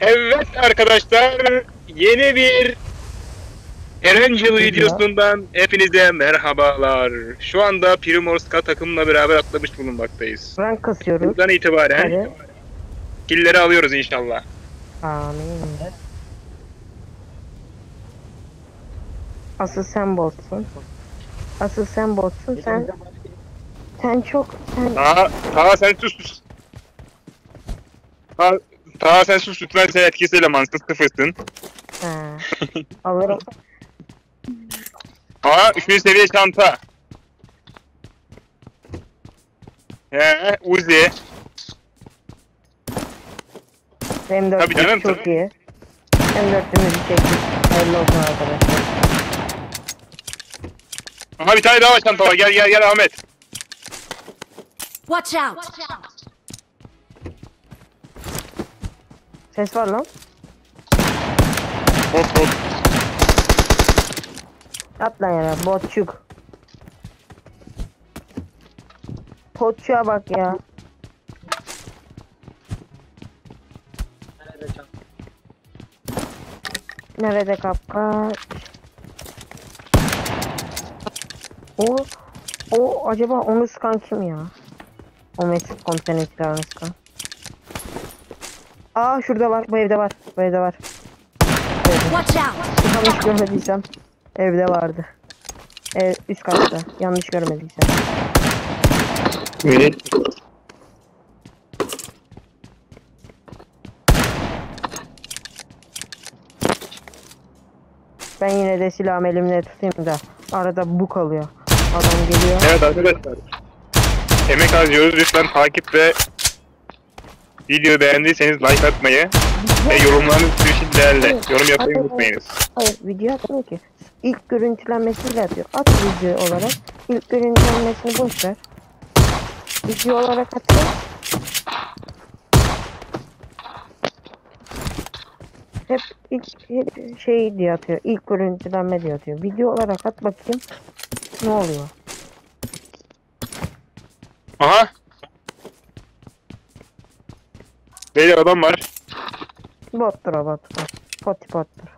Evet arkadaşlar yeni bir Erangel videosundan hepinize merhabalar. Şu anda Primorska takımla beraber atlamış bulunmaktayız. Rank kasıyoruz. Buradan itibaren Hadi. killleri alıyoruz inşallah. Amin. Asıl sen botsun. Asıl sen botsun. Sen sen çok sen Taha, Taha sen sus sus. Taha, Taha sen sus lütfen sen etkisiz elemansın sıfırsın. ha. alırım. Taha 3. seviye çanta. He, Uzi. Benim Tabii canım, çok tabii. iyi. Hem dörtlümüzü çektik. Hayırlı olsun arkadaşlar. Aha bir tane daha var çanta var. Gel gel gel Ahmet. Watch out! Ses var lan. Hop hop. At lan yere botçuk. Potçuğa bak ya. Nerede kapkaç? O, o acaba onu sıkan kim ya? O Mesut komutanı sıkan. Aa şurada var, bu evde var, bu evde var. Watch out! Yanlış görmediysem evde vardı. Ev üst katta. Yanlış görmediysem. Evet. Ben yine de silahımı elimde tutayım da arada bu kalıyor. Adam geliyor. Evet arkadaşlar. Emek harcıyoruz. Lütfen takip ve videoyu beğendiyseniz like atmayı ve yorumlarınız için değerli. Yorum yapmayı unutmayınız. Hayır video atmıyor ki. İlk görüntülenmesiyle atıyor. At video olarak. İlk görüntülenmesini boş ver. Video olarak atıyor. Hep ilk hep şey diye atıyor. İlk görüntülenme diye atıyor. Video olarak at bakayım. Ne oluyor? Aha. Beyler adam var. Bottur o bot. Poti bottur.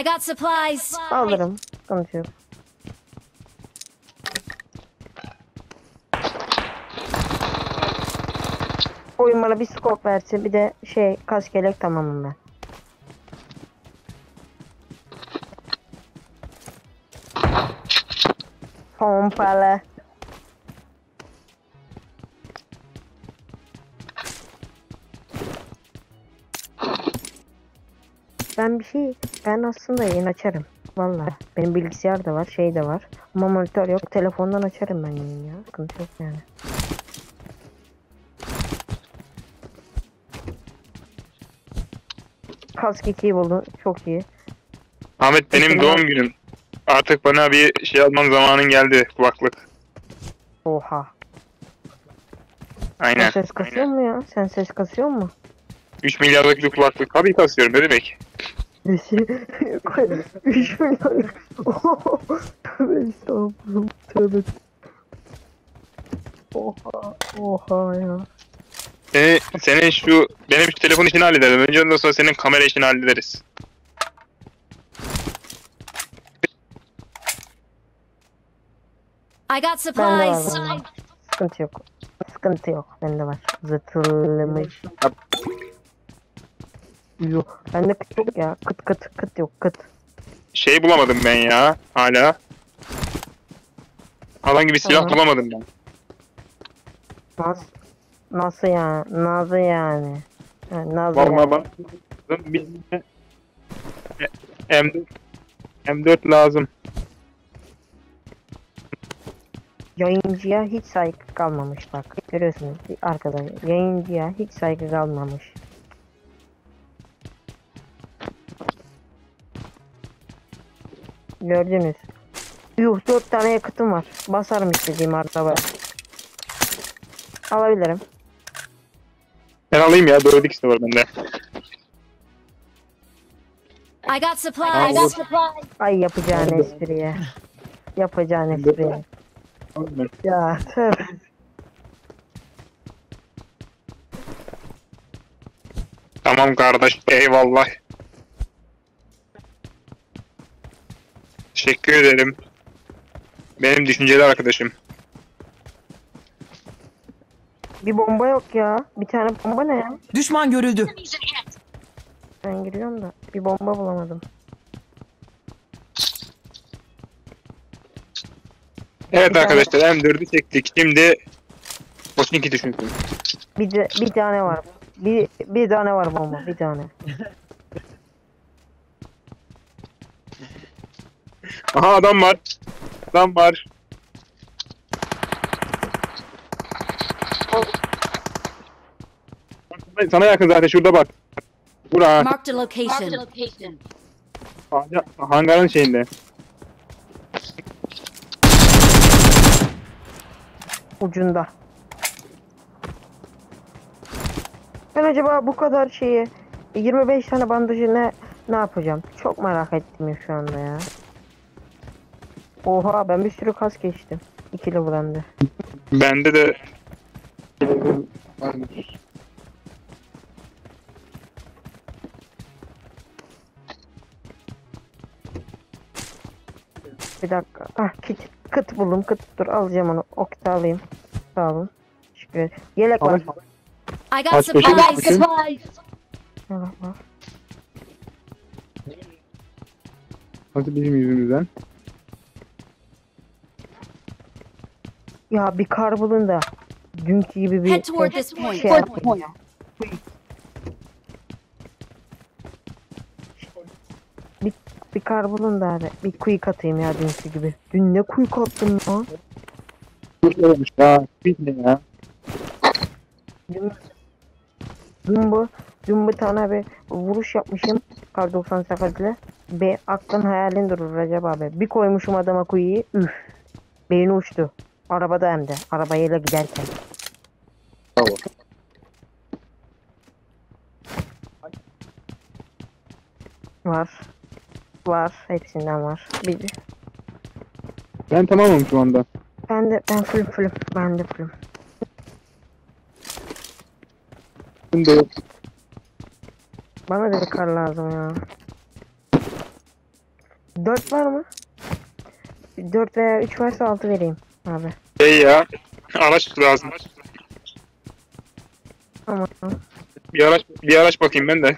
I got supplies! Alırım. Sıkıntı yok. Oyun bana bir scope verse bir de şey kask yelek tamamım ben. Pompalı. Ben bir şey, ben aslında yayın açarım. Vallahi benim bilgisayar da var, şey de var. Ama monitör yok. Telefondan açarım ben yayın ya. Sıkıntı yok yani. Kask 2'yi buldum. Çok iyi. Ahmet benim doğum günüm. Artık bana bir şey alman zamanın geldi. Kulaklık. Oha. Sen Aynen. ses kasıyor mu ya? Sen ses kasıyor mu? 3 milyarlık bir kulaklık. Tabii kasıyorum ne demek. 3 milyon. Tövbe estağfurullah. Tövbe. Oha. Oha ya. Seni, senin şu benim şu telefon işini halledelim. Önce ondan sonra senin kamera işini hallederiz. I got Bende var. supplies! Sıkıntı yok. Sıkıntı yok. Bende var. Zıtılmış. Yok. Bende kıt yok ya. Kıt kıt kıt yok kıt. Şey bulamadım ben ya hala. Alan gibi silah Tamam. bulamadım ben. Nasıl? Nasıl yani? Nasıl yani? Ha, nasıl Vallahi yani? bana bir M4 M4 lazım. Yayıncıya hiç saygı kalmamış bak. Görüyorsunuz arkadaşlar. Yayıncıya hiç saygı kalmamış. Gördünüz. Yuh dört tane yakıtım var. Basarım istediğim araba. Alabilirim. Ben alayım ya 4 x de var bende. I got supplies! Ay yapacağın espriye. Yapacağın espriye. Ya tövbe. Tamam kardeş eyvallah. Teşekkür ederim. Benim düşünceli arkadaşım. Bir bomba yok ya. Bir tane bomba ne ya? Düşman görüldü. Ben giriyorum da bir bomba bulamadım. Evet Bir tane- arkadaşlar M4'ü çektik. Şimdi Koçinki düşünsün. Bir de, bir tane var. Bir bir tane var bomba. Bir tane. Aha adam var. Adam var. Sana yakın zaten şurada bak. Bura Marked a location. ha- hangarın şeyinde. Ucunda. Ben acaba bu kadar şeyi 25 tane bandajı ne ne yapacağım? Çok merak ettim şu anda ya. Oha ben bir sürü kas geçtim. İkili buranda. Bende de Bir dakika. Ah kit. Kıt buldum. Kıt dur alacağım onu. O kiti alayım. Sağ olun. Teşekkür ederim. Yelek var. I got Kaç poşet supplies. yapmışsın? Yelek var. Nasıl bizim yüzümüzden? Ya bir kar bulun da dünkü gibi bir Head toward this point. şey yapayım ya. Bir, bir kar bulun da abi. Bir quick atayım ya dünkü gibi. Dün ne quick attım lan? Çok olmuş ya. Bitme ya. Dün, dün bu dün bir tane bir vuruş yapmışım kar 98 ile. Be aklın hayalin durur Recep abi. Bir koymuşum adama kuyuyu. Üf. Beyni uçtu. Arabada hem de. Arabayla giderken. Bravo. Var. Var. Hepsinden var. Bir, Ben tamamım şu anda. ben de ben full fullüm. Ben de fullüm. Şimdi yok. Bana da bir kar lazım ya. 4 var mı? 4 veya 3 varsa 6 vereyim abi. Şey ya. Araç lazım. Tamam. Bir araç bir araç bakayım ben de.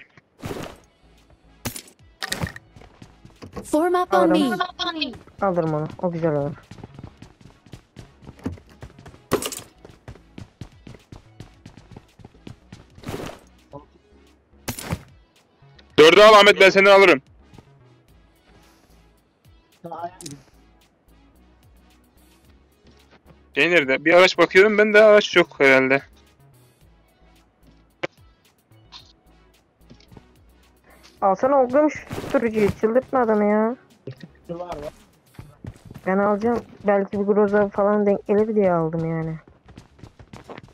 Form up on me. Alırım onu. O güzel olur. Dördü al Ahmet ben seni alırım. Nerede? Bir araç bakıyorum ben de araç yok herhalde. Alsana oğlum şu sürücüyü. Çıldırtma adamı ya. Ben alacağım. Belki bir Groza falan denk gelir diye aldım yani.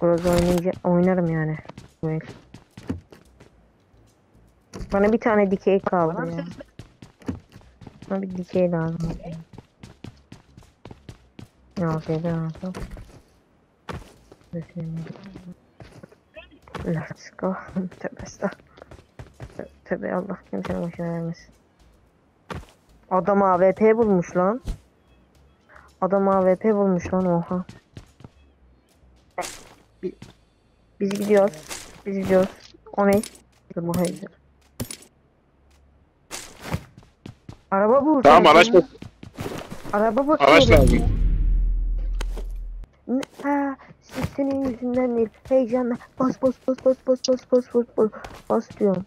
Groza oynayınca oynarım yani. El. Bana bir tane dikey kaldı ya. Bana bir dikey lazım. Ya şeyde lazım. Let's go. Tövbe estağfurullah. Tövbe Allah kimsenin başına vermesin. Adam AWP bulmuş lan. Adam AWP bulmuş lan oha. Bi- Biz gidiyoruz. Biz gidiyoruz. O ne? Bu hayır. Araba bul. Tamam araç bak. Araba bak. Araç lazım. Ha, senin yüzünden değil. Heyecanla bas bas bas bas bas bas bas bas bas bas diyorum.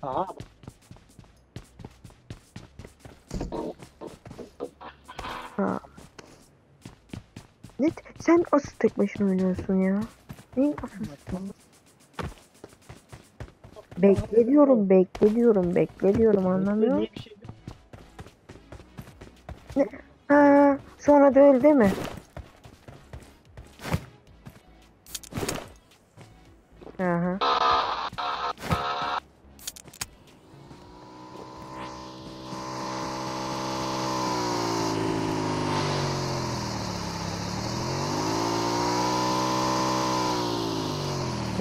Ha. Ne? Sen asıl tek başına oynuyorsun ya. Neyin kafası? Bekle diyorum, bekle diyorum, bekle diyorum anlamıyor musun? Ha, sonra da öldü mi?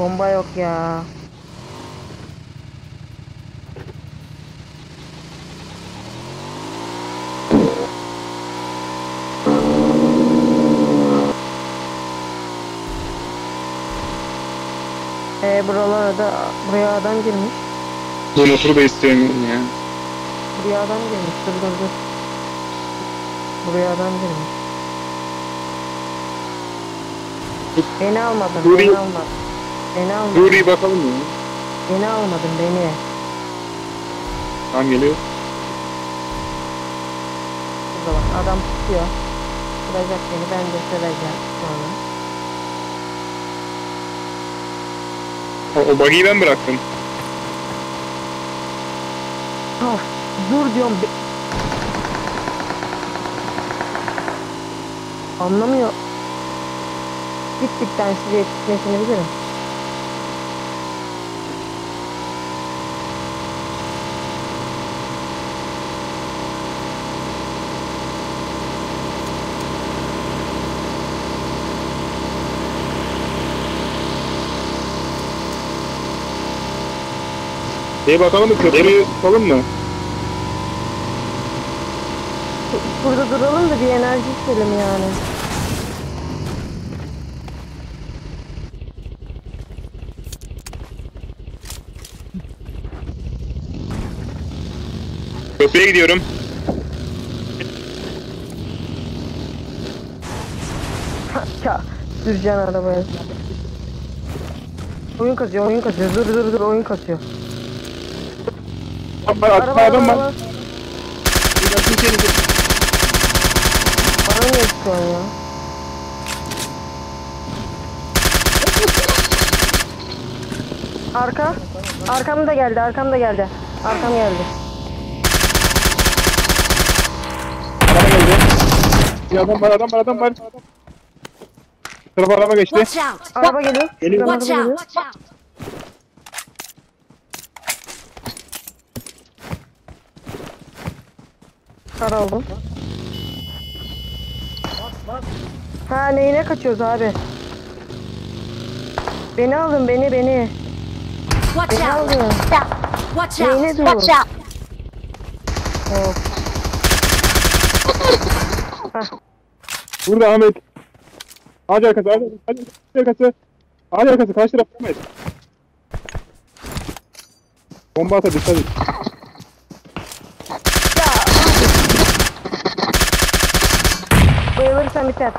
Bomba yok ya. Ee, buralara da buraya adam girmiş. Dur otur da istemiyorum ya. Buraya adam girmiş. Dur dur dur. Buraya adam girmiş. Beni almadın, beni almadın. Beni almadın. Nuri'ye bakalım mı? Beni almadın beni. Tamam geliyor. Burada bak adam tutuyor. Vuracak beni ben de süreceğim sonra. O, o buggy'i ben bıraktım. Of, dur diyorum. Be- Anlamıyor. Gittik ben size yetişmesini bilirim. Şeye bakalım mı? Köprüyü tutalım mı? Burada duralım da bir enerji içelim yani. Köprüye gidiyorum. Ya süreceksin arabaya. Oyun kasıyor, oyun kasıyor. Dur dur dur oyun kasıyor. Adam var, Araba adam araba. var. araba. Bana ne istiyorsun ya? Arka. Arkam da geldi, arkam da geldi. Arkam geldi. Araba geldi. Bir adam var, adam var, adam var. Tarafa araba geçti. Watch out! Araba geliyor. Geliyor. Watch araba out! Kar aldım. Ha neyine kaçıyoruz abi? Beni alın beni beni. Watch Beni out! alın. Watch Neyine out! diyorum? Watch out! Of. Hah, Burada Ahmet. Ağaç arkası, ağaç arkası, ağaç arkası. Ağaç arkası, karşı taraf Ahmet. Bomba ata dikkat et. Bayılırsan biter.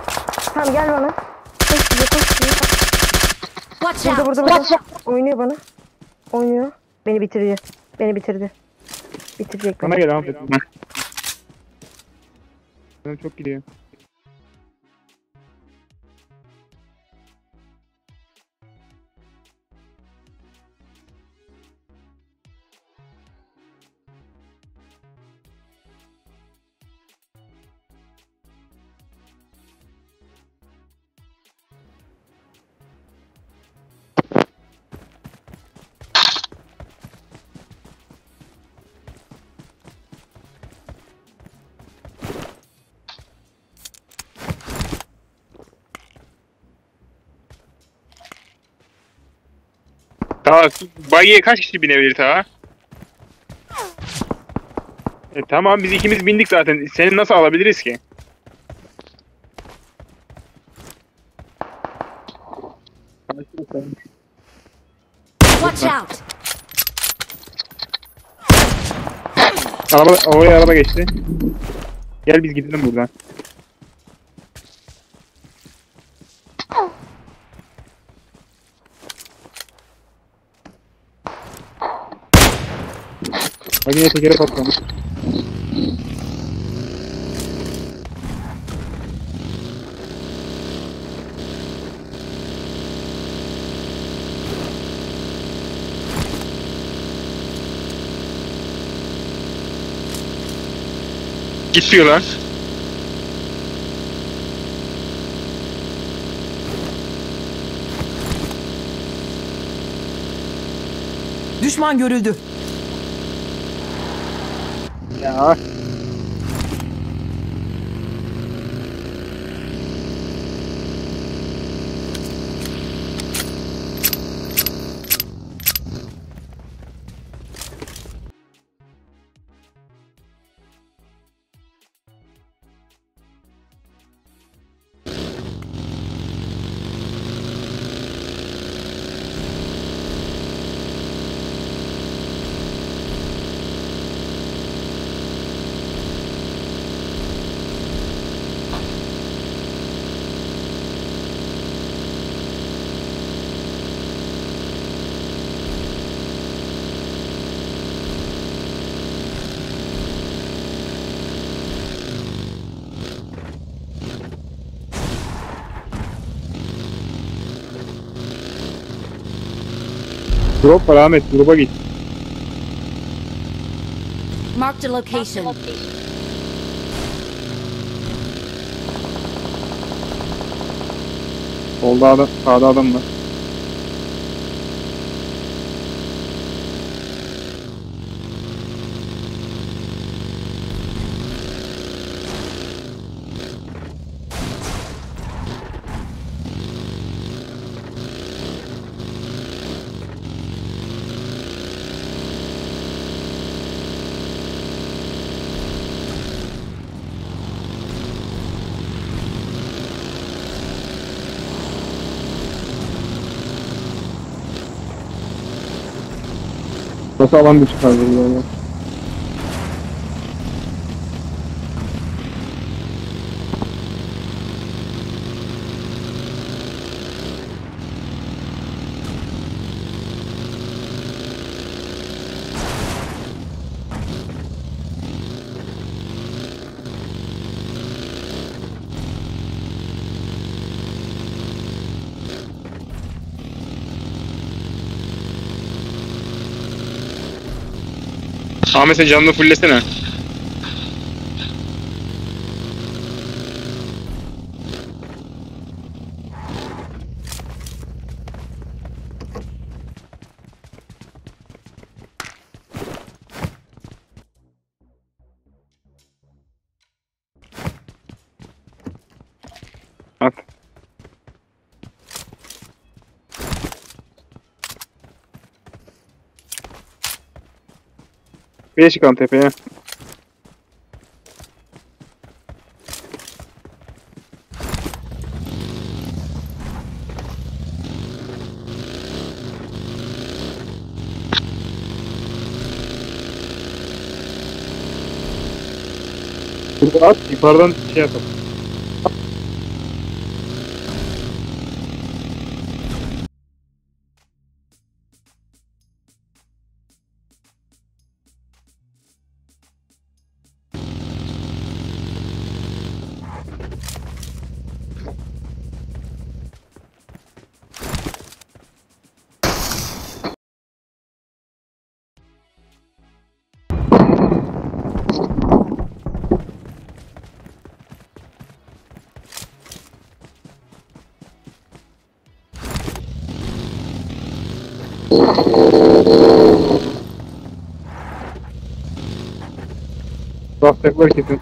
Tamam gel bana. Koş diye koş diye. Watch Burada out! burada burada. Oynuyor bana. Oynuyor. Beni bitirdi. Beni bitirdi. Bitirecek beni. Bana gel Ahmet. Canım çok gidiyor. Ta bagiye kaç kişi binebilir ta? E, tamam biz ikimiz bindik zaten. Seni nasıl alabiliriz ki? Watch out! Araba, oraya araba geçti. Gel biz gidelim buradan. Bagiye tekere patlamış. Gidiyorlar. Düşman görüldü. Ya. Drop var Ahmet. Drop'a git. Marked a location. Solda adam, sağda adam var. Nasıl alan dışı kaldı yani. Ahmet sen canını fullesene. Bir çıkalım tepeye. Burada at, yukarıdan şey yapalım. Bastaklar kesin.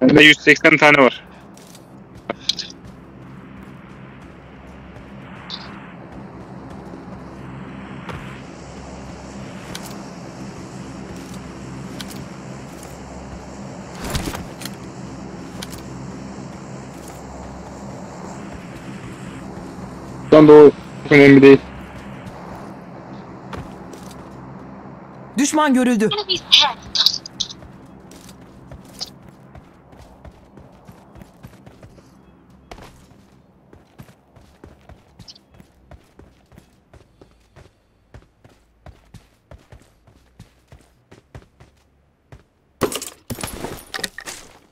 Bende 180 tane var. Buradan doğru. Önemli değil. Düşman görüldü.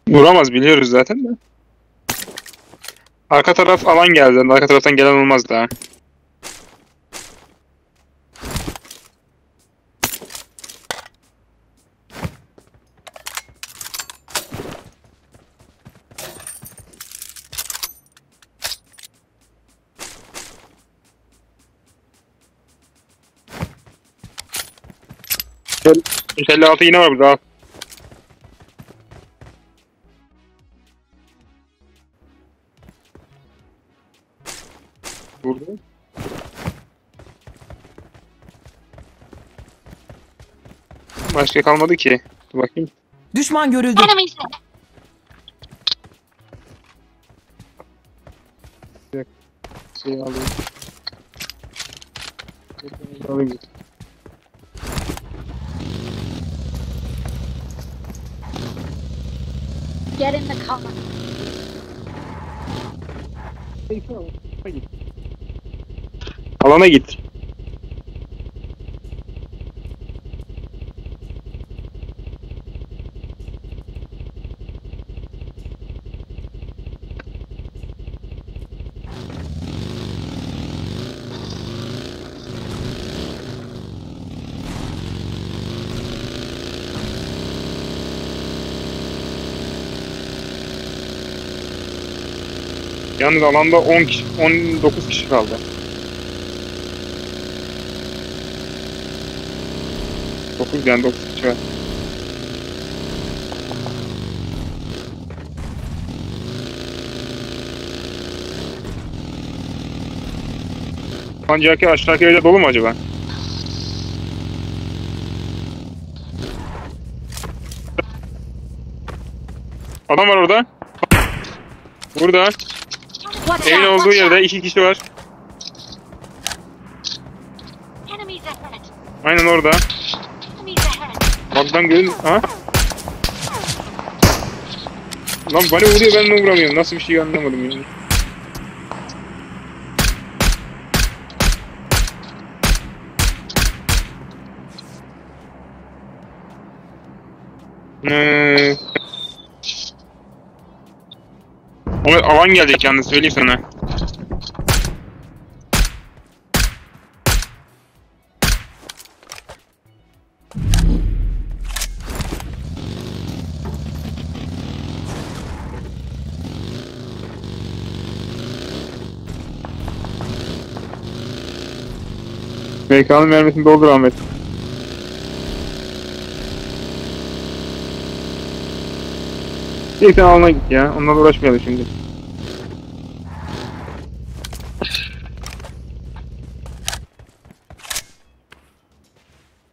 Vuramaz biliyoruz zaten de. Arka taraf alan geldi. Arka taraftan gelen olmaz daha. Gel. 56 yine var. Burada. Başka kalmadı ki. Dur bakayım. Düşman görüldü. Enemies ahead. Şey alayım. Alayım. Get in the car. Alana git. Yalnız alanda 10 kişi, 19 kişi kaldı. Dokuz yani 9 kişi var. Pancaki aşağıdaki evde dolu mu acaba? Adam var orada. Burada. Watch Evin out! olduğu yerde iki kişi var. Enemies ahead. Aynen orada. Enemies ahead. Bug'dan görün. Ha? Lan bana vuruyor ben de vuramıyorum. Nasıl bir şey anlamadım yani. Ee... Ama alan gelecek yalnız söyleyeyim sana. MK'nın mermisini doldur Ahmet. İyi sen git ya. Onlarla uğraşmayalım şimdi.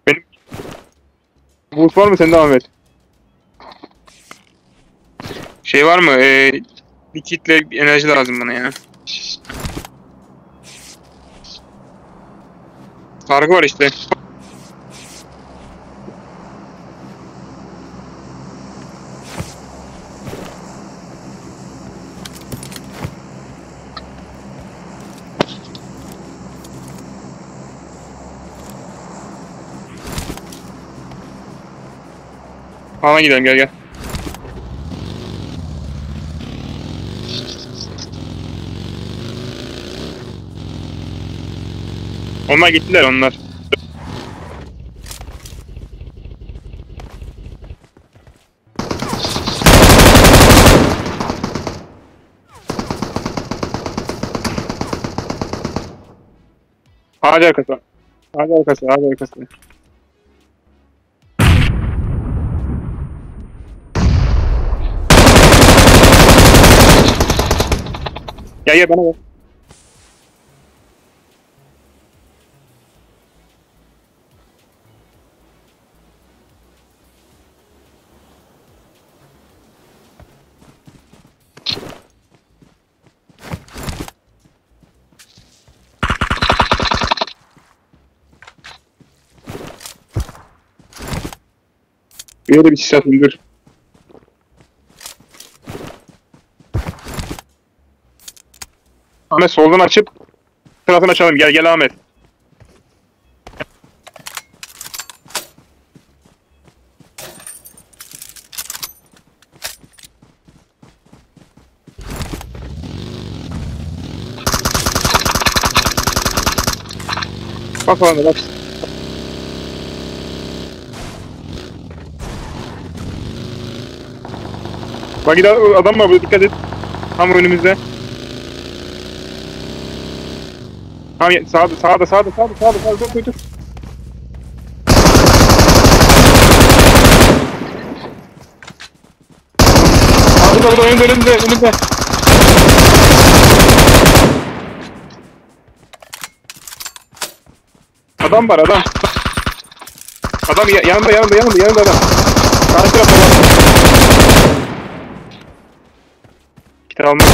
Benim... Boost var mı sende Ahmet? Şey var mı? Ee, bir kitle bir enerji lazım bana ya. Sargı var işte. Alana gidelim gel gel. Onlar gittiler onlar. Ağaç arkası. Ağaç arkası, ağaç arkası. Gel gel bana gel. Bir yere bir sis atayım Ahmet soldan açıp tarafını açalım. Gel gel Ahmet. Bak bana bak. Bak adam var burada dikkat et. Tam önümüzde. Tamam sağda sağda sağda sağda sağda sağda dur dur dur. Burada burada önünde önünde önünde. Adam var adam. Adam ya- yanında yanında yanında yanında adam. Karşı tarafta adam. Kitap almak.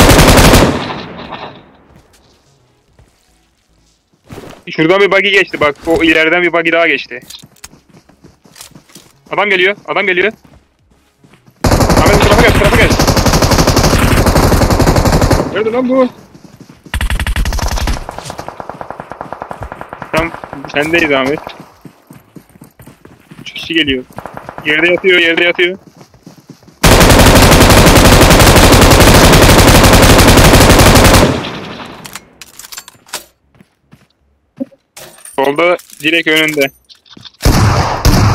Şuradan bir buggy geçti bak. O ileriden bir buggy daha geçti. Adam geliyor. Adam geliyor. Ahmet tarafa gel. Tarafa gel. Nerede lan bu? Tam sendeyiz Ahmet. Üç kişi geliyor. Yerde yatıyor, yerde yatıyor. Solda direkt önünde.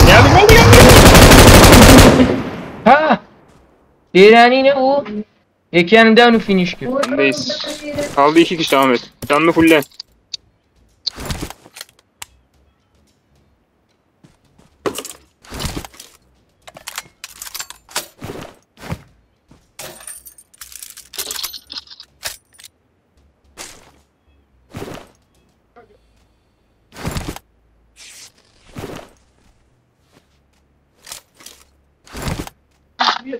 Geldi geldi geldi. Ha. Dirani ne bu? Yekânim down finish. Öndeyiz. Kaldı iki kişi Ahmet. Canlı fulle. 快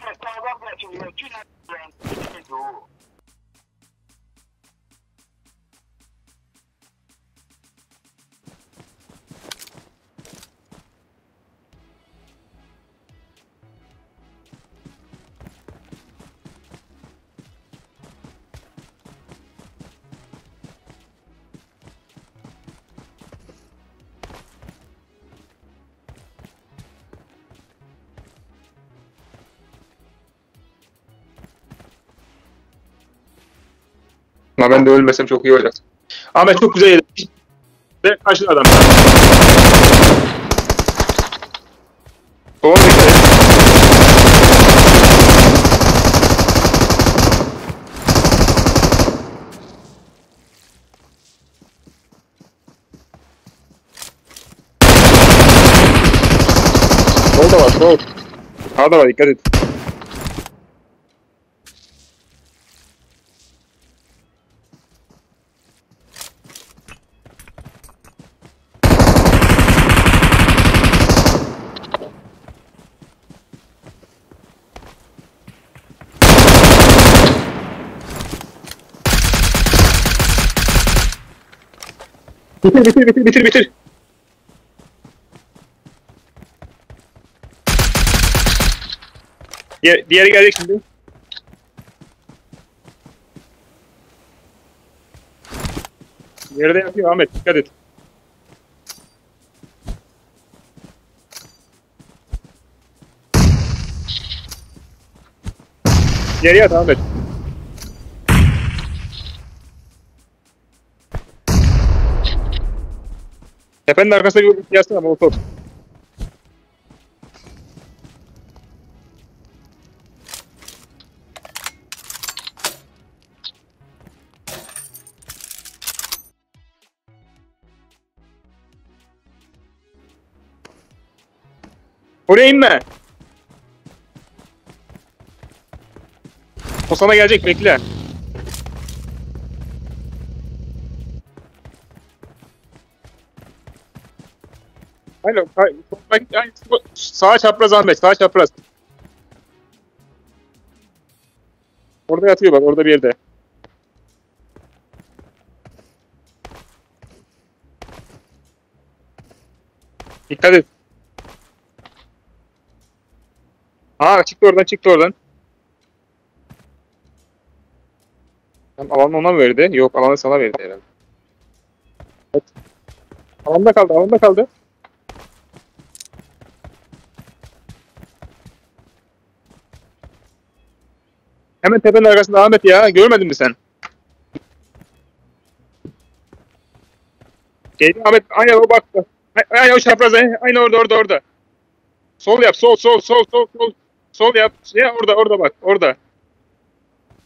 快快快快！注意，注意，注意！注意！Ama ben de ölmesem çok iyi olacak. Ahmet çok güzel yedi. Ve karşıda adam. Kovan bekle. Sol da var, sol. Sağda var, dikkat et. Bitir, bitir, bitir, bitir, bitir. Diğer, diğeri gelecek şimdi. Yerde yatıyor Ahmet, dikkat et. Geri yat Ahmet. Tepenin arkasına bir yazsana Molotov. Oraya inme. O sana gelecek bekle. Alo, hay- bak- ay, sağ çapraz Ahmet, sağ çapraz. Orada yatıyor bak, orada bir yerde. Dikkat et. Aa çıktı oradan, çıktı oradan. Lan alanı ona mı verdi? Yok, alanı sana verdi herhalde. Evet. Alanda kaldı, alanda kaldı. Hemen tepenin arkasında Ahmet ya. Görmedin mi sen? Geldi Ahmet. Aynen o baktı. Ay- Aynen o çapraz. Aynen orada orada orada. Sol yap. Sol sol sol sol sol. Sol yap. Ya orada orada bak. Orada.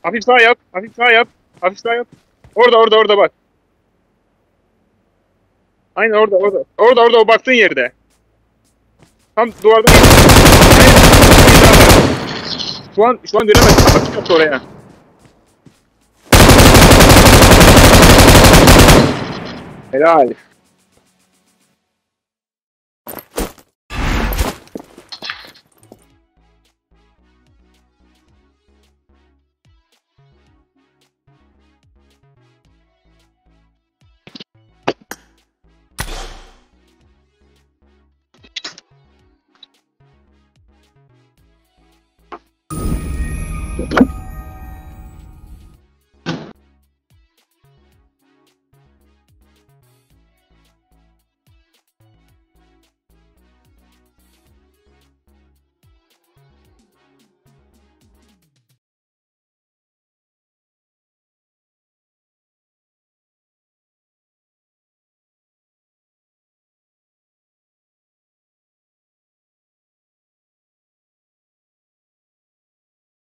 Hafif sağ yap. Hafif sağ yap. Hafif sağ yap. Orada orada orada bak. Aynen orada orada. Orada orada o baktığın yerde. Tam duvardan. Şu an şu an göremezsin. Bak çıkart oraya. Helal.